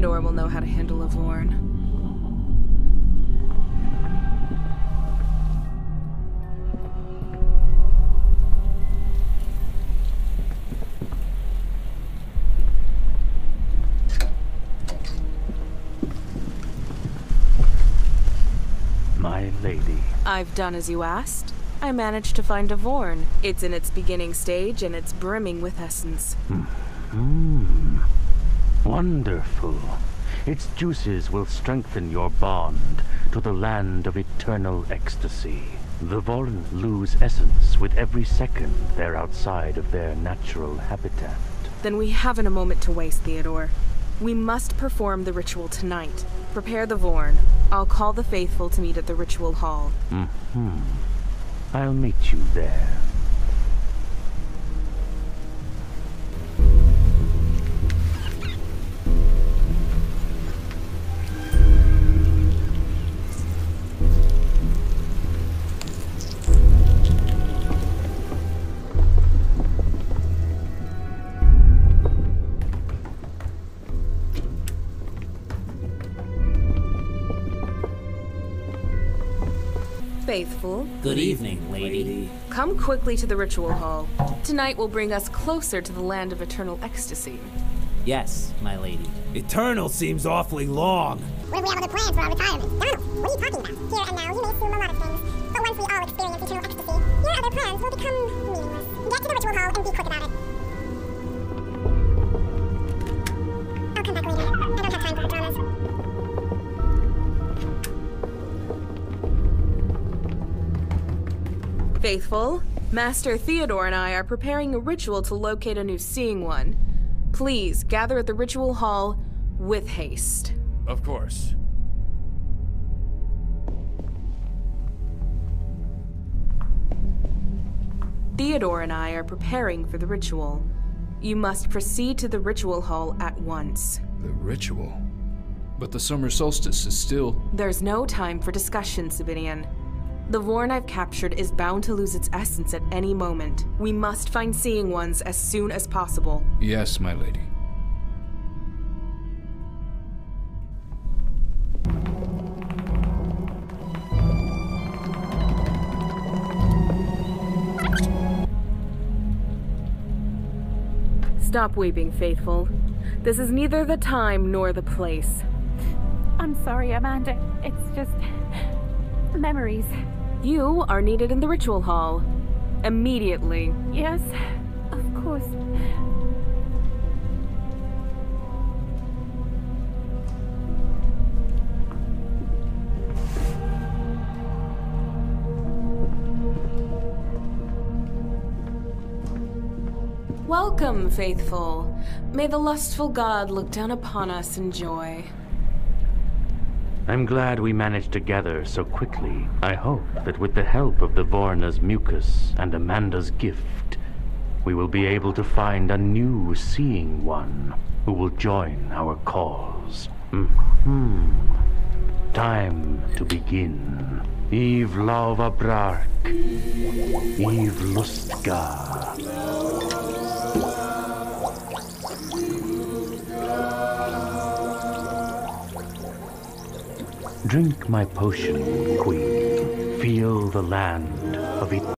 Theodore will know how to handle a Vorn. My lady. I've done as you asked. I managed to find a Vorn. It's in its beginning stage and it's brimming with essence. Hmm. Wonderful. Its juices will strengthen your bond to the land of eternal ecstasy. The Vorn lose essence with every second they're outside of their natural habitat. Then we haven't a moment to waste, Theodore. We must perform the ritual tonight. Prepare the Vorn. I'll call the faithful to meet at the ritual hall. Mm-hmm. I'll meet you there. Faithful, Good evening, lady. come quickly to the ritual hall. Tonight will bring us closer to the land of eternal ecstasy. Yes, my lady. Eternal seems awfully long. What if we have other plans for our retirement? Donald, what are you talking about? Here and now, you may assume a lot of things. But once we all experience eternal ecstasy, your other plans will become meaningless. Get to the ritual hall and be quick about it. Faithful, Master Theodore and I are preparing a ritual to locate a new Seeing One. Please gather at the ritual hall with haste. Of course. Theodore and I are preparing for the ritual. You must proceed to the ritual hall at once. The ritual? But the summer solstice is still. There's no time for discussion, Sabinian. The Vorn I've captured is bound to lose its essence at any moment. We must find Seeing Ones as soon as possible. Yes, my lady. Stop weeping, Faithful. This is neither the time nor the place. I'm sorry, Amanda. It's just. memories. You are needed in the ritual hall. Immediately. Yes, of course. Welcome, Faithful. May the lustful god look down upon us in joy. I'm glad we managed to gather so quickly. I hope that with the help of the Vorna's mucus and Amanda's gift, we will be able to find a new seeing one who will join our cause. Hmm. Time to begin. Eve Lava Brak. Eve Lustgar. Drink my potion, Queen. Feel the land of eternity.